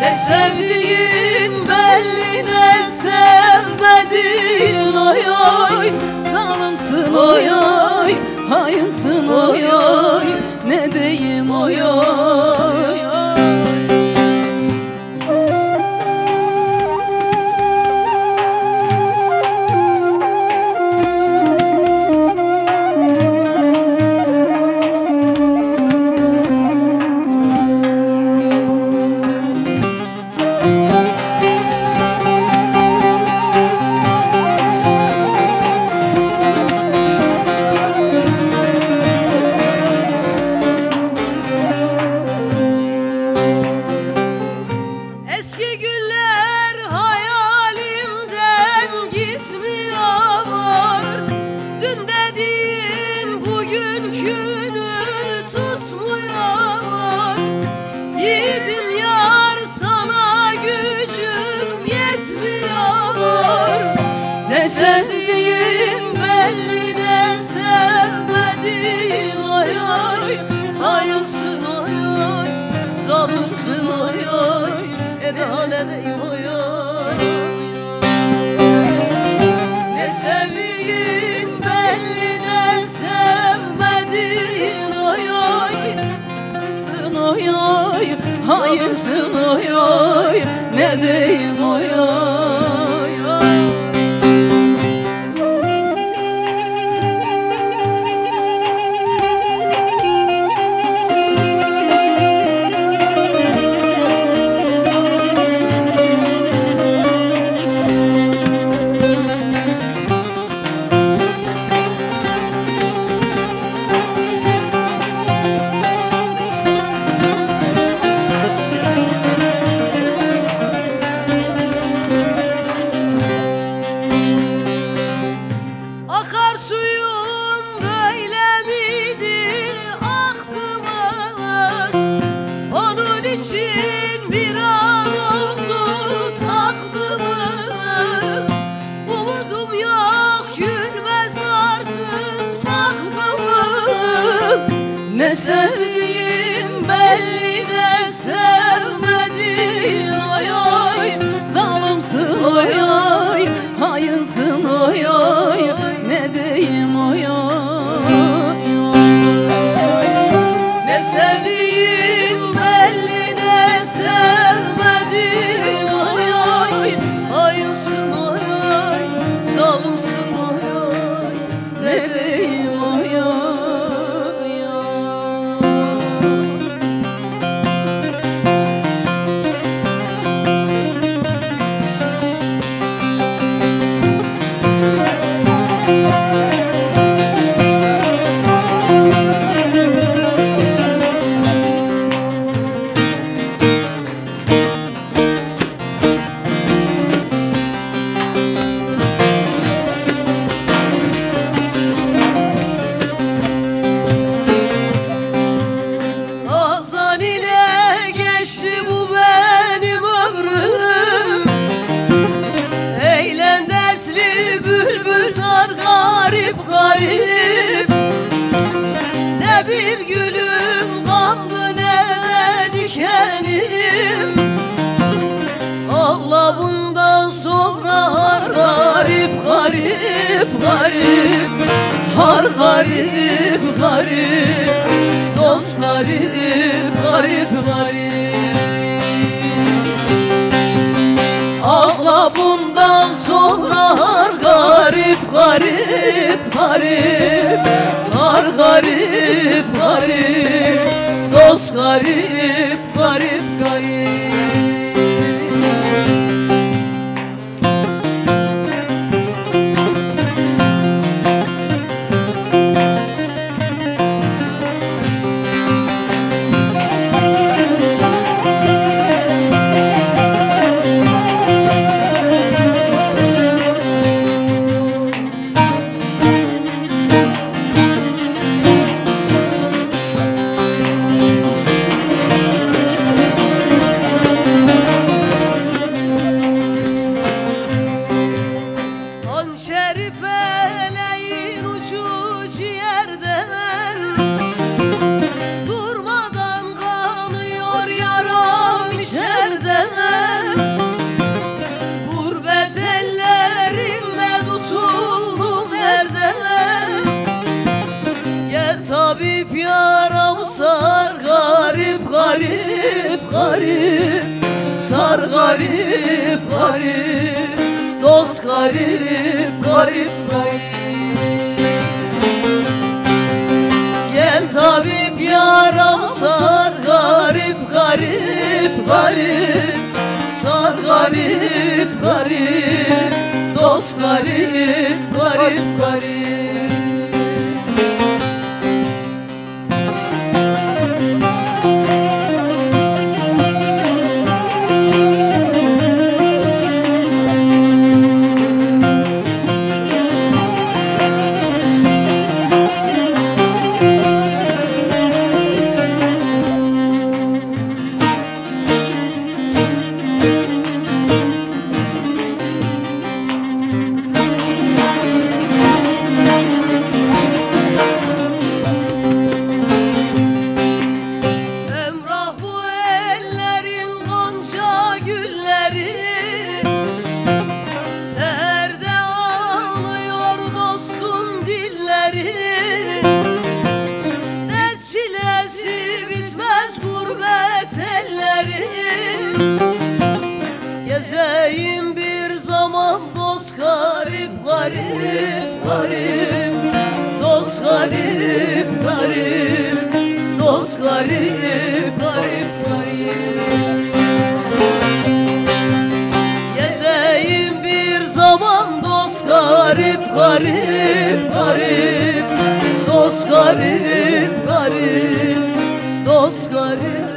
Ne sevdiğin belli ne sevmediğin oy oy. Zalimsin oy oy. Hainsin oy oy. Ne diyeyim oy oy Eski günler hayalimden gitmiyor. Dün dediğin bugünkünü tutmuyor. Yiğidim yar sana gücüm yetmiyor. Ne sevdiğin belli ne sevmediğin Oy oy sayılsın oy oy Zalimsin oy oy Oy oy Ne sevdiğin belli ne sevmediğin Oy Hainsin oy oy Hainsin oy oy. Ne diyeyim oy oy Ne sevdiğim belli ne sevmediğim Oy oy Zalimsin oy oy Hainsin oy oy garip Ne bir gülüm kaldı ne de dikenim Ağla bundan sonra har garip garip garip Har garip garip Dost garip garip garip. Ağla bundan sonra garip garip Har garip garip. Dost garip garip tabip yaram sar garip garip garip. Sar garip garip. Dost garip garip Gel tabip yaram sar garip garip garip. Sar garip garip. Dost garip garip garip Gezeyim bir zaman dost garip garip garip. Dost garip garip. Dost garip garip garip. Gezeyim bir zaman dost garip garip garip. Dost garip garip. Dost garip